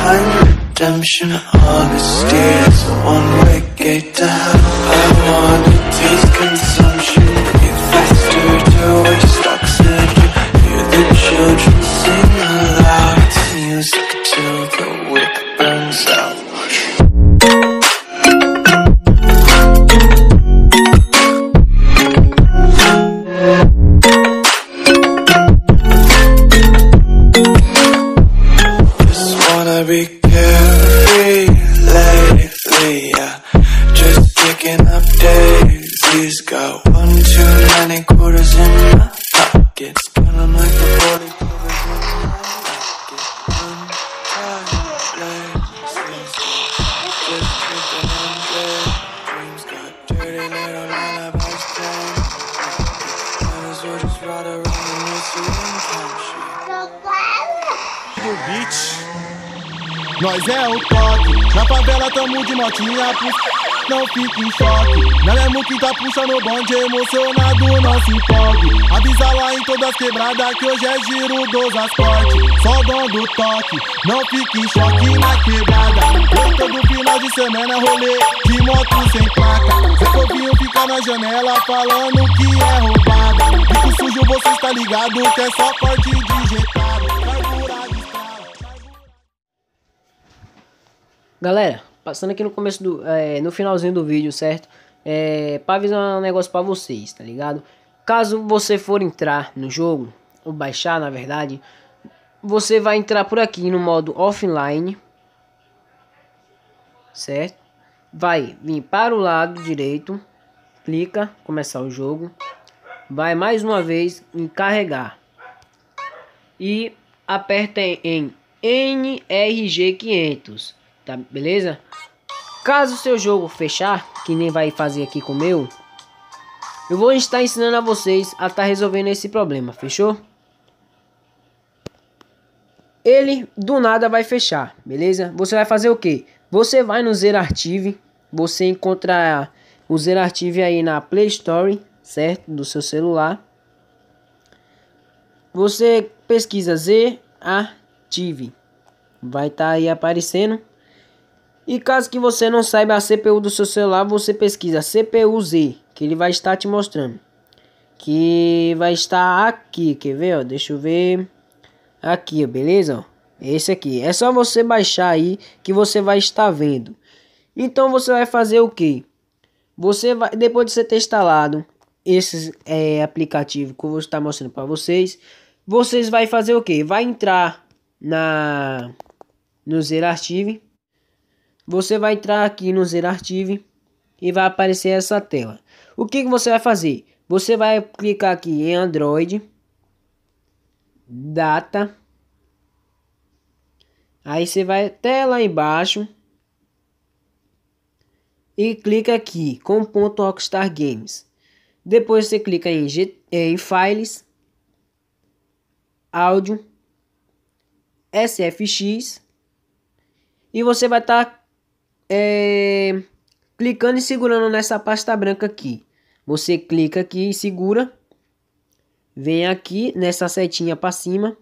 Behind redemption. Honesty is a one-way gate to hell. I wanna taste consumption, breathe faster to beat. Nós é o toque, na favela tamo de motinha, não fique em choque. É mesmo que tá puxando o bonde, emocionado, não se empolgue. Avisa lá em todas as quebradas que hoje é giro dos ascortes. Só dom do toque, não fique em choque na quebrada. Eu todo final de semana rolê de moto sem placa. Zé Povinho fica na janela falando que é roubada. Fico sujo, você está ligado que é só corte digitado. Galera, passando aqui no começo do. é, no finalzinho do vídeo, certo? É, pra avisar um negócio pra vocês, tá ligado? Caso você for entrar no jogo, ou baixar na verdade, você vai entrar por aqui no modo offline, certo? Vai vir para o lado direito, clica, começar o jogo, vai mais uma vez em carregar e aperta em NRG500, tá beleza? Caso o seu jogo fechar, que nem vai fazer aqui com o meu, eu vou estar ensinando a vocês a estar resolvendo esse problema, fechou? Ele do nada vai fechar, beleza? Você vai fazer o que? Você vai no Zerartive, você encontra o Zerartive aí na Play Store, certo? Do seu celular. Você pesquisa Zerartive, vai estar tá aí aparecendo. E caso que você não saiba a CPU do seu celular, você pesquisa CPU-Z, que ele vai estar te mostrando. Que vai estar aqui, quer ver? Ó? Deixa eu ver. Aqui, ó, beleza? Esse aqui. É só você baixar aí que você vai estar vendo. Então você vai fazer o que? Você vai, depois de você ter instalado esses é, aplicativos que eu vou estar mostrando para vocês, vocês vai fazer o que? Vai entrar na no Zerartive. Você vai entrar aqui no Zerartive e vai aparecer essa tela. O que, que você vai fazer? Você vai clicar aqui em Android, Data. Aí você vai até lá embaixo e clica aqui com ponto Rockstar Games. Depois você clica em, G, em Files, Áudio, SFX e você vai estar tá, é, clicando e segurando nessa pasta branca aqui. Você clica aqui e segura, vem aqui nessa setinha para cima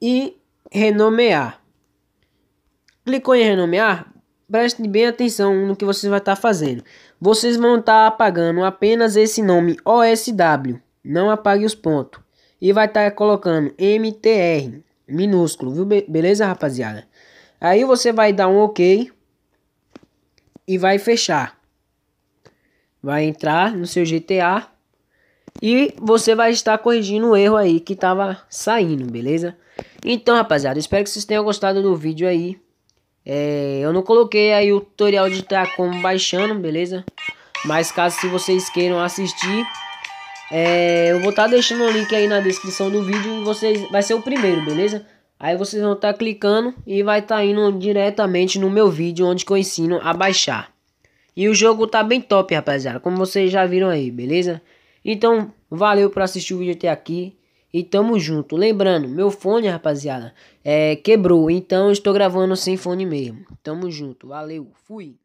e renomear. Clicou em renomear, preste bem atenção no que você vai estar tá fazendo. Vocês vão estar tá apagando apenas esse nome OSW, não apague os pontos. E vai estar tá colocando MTR, minúsculo, viu? Beleza, rapaziada? Aí você vai dar um OK e vai fechar. Vai entrar no seu GTA e você vai estar corrigindo o erro aí que estava saindo, beleza? Então, rapaziada, espero que vocês tenham gostado do vídeo aí. É, eu não coloquei aí o tutorial de estar como baixando, beleza? Mas caso se vocês queiram assistir, é, eu vou estar tá deixando o link aí na descrição do vídeo e vocês vai ser o primeiro, beleza? Aí vocês vão estar tá clicando e vai estar tá indo diretamente no meu vídeo onde eu ensino a baixar. E o jogo tá bem top, rapaziada, como vocês já viram aí, beleza? Então, valeu por assistir o vídeo até aqui. E tamo junto. Lembrando, meu fone, rapaziada, é, quebrou. Então estou gravando sem fone mesmo. Tamo junto. Valeu. Fui.